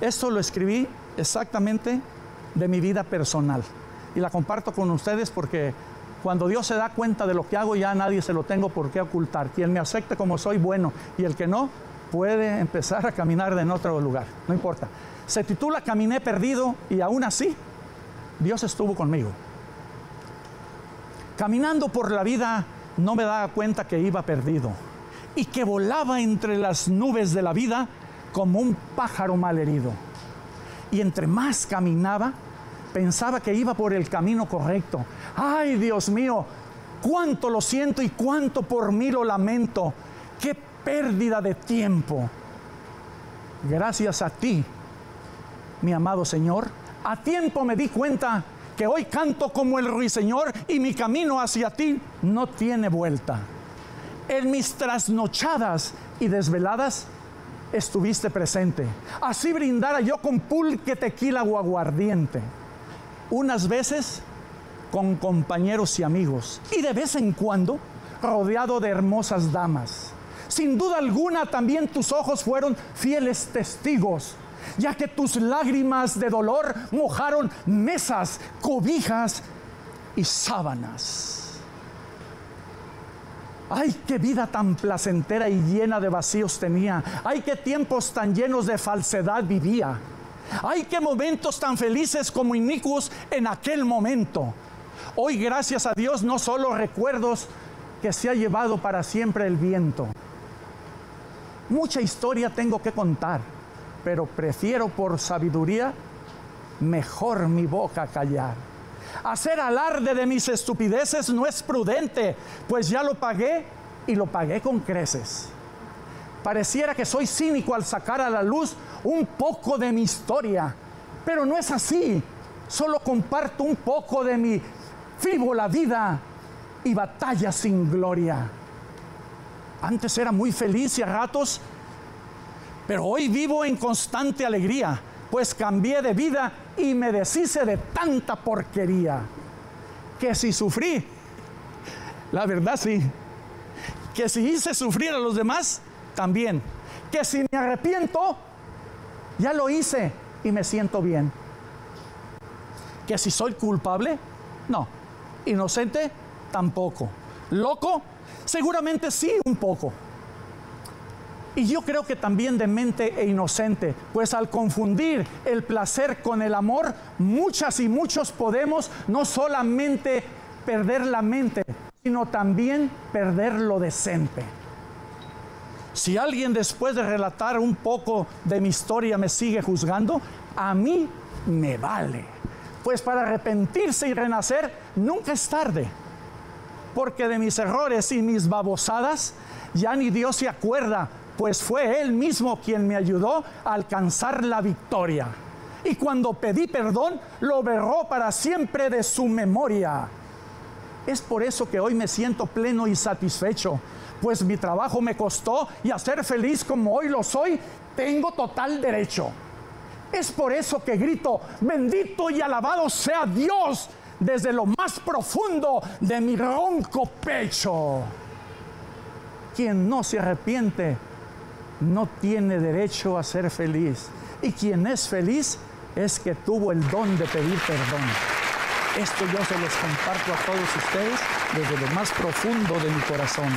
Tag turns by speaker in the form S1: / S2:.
S1: Esto lo escribí exactamente de mi vida personal y la comparto con ustedes porque cuando Dios se da cuenta de lo que hago ya nadie se lo tengo por qué ocultar. Quien me acepte como soy, bueno, y el que no, puede empezar a caminar en otro lugar, no importa. Se titula Caminé perdido y aún así Dios estuvo conmigo. Caminando por la vida no me daba cuenta que iba perdido y que volaba entre las nubes de la vida como un pájaro malherido. Y entre más caminaba, pensaba que iba por el camino correcto. Ay, Dios mío, cuánto lo siento y cuánto por mí lo lamento. Qué pérdida de tiempo. Gracias a ti, mi amado Señor, a tiempo me di cuenta que hoy canto como el ruiseñor y mi camino hacia ti no tiene vuelta. En mis trasnochadas y desveladas estuviste presente. Así brindara yo con pulque, tequila o aguardiente. Unas veces con compañeros y amigos. Y de vez en cuando rodeado de hermosas damas. Sin duda alguna también tus ojos fueron fieles testigos, ya que tus lágrimas de dolor mojaron mesas, cobijas y sábanas. Ay, qué vida tan placentera y llena de vacíos tenía. Ay, qué tiempos tan llenos de falsedad vivía. Ay, qué momentos tan felices como inicuos en aquel momento. Hoy, gracias a Dios, no solo recuerdos que se ha llevado para siempre el viento. Mucha historia tengo que contar, pero prefiero por sabiduría mejor mi boca callar. Hacer alarde de mis estupideces no es prudente, pues ya lo pagué y lo pagué con creces. Pareciera que soy cínico al sacar a la luz un poco de mi historia, pero no es así. Solo comparto un poco de mi frívola vida y batalla sin gloria. Antes era muy feliz y a ratos, pero hoy vivo en constante alegría, pues cambié de vida y me deshice de tanta porquería. Que si sufrí, la verdad sí, que si hice sufrir a los demás, también. Que si me arrepiento, ya lo hice y me siento bien. Que si soy culpable, no. Inocente, tampoco. Loco, seguramente sí un poco. Y yo creo que también de mente e inocente, pues al confundir el placer con el amor, muchas y muchos podemos no solamente perder la mente, sino también perder lo decente. Si alguien después de relatar un poco de mi historia me sigue juzgando, a mí me vale. Pues para arrepentirse y renacer nunca es tarde. Porque de mis errores y mis babosadas ya ni Dios se acuerda, pues fue Él mismo quien me ayudó a alcanzar la victoria. Y cuando pedí perdón, lo berró para siempre de su memoria. Es por eso que hoy me siento pleno y satisfecho, pues mi trabajo me costó y a ser feliz como hoy lo soy, tengo total derecho. Es por eso que grito, bendito y alabado sea Dios desde lo más profundo de mi ronco pecho. Quien no se arrepiente no tiene derecho a ser feliz. Y quien es feliz es que tuvo el don de pedir perdón. Esto yo se los comparto a todos ustedes desde lo más profundo de mi corazón.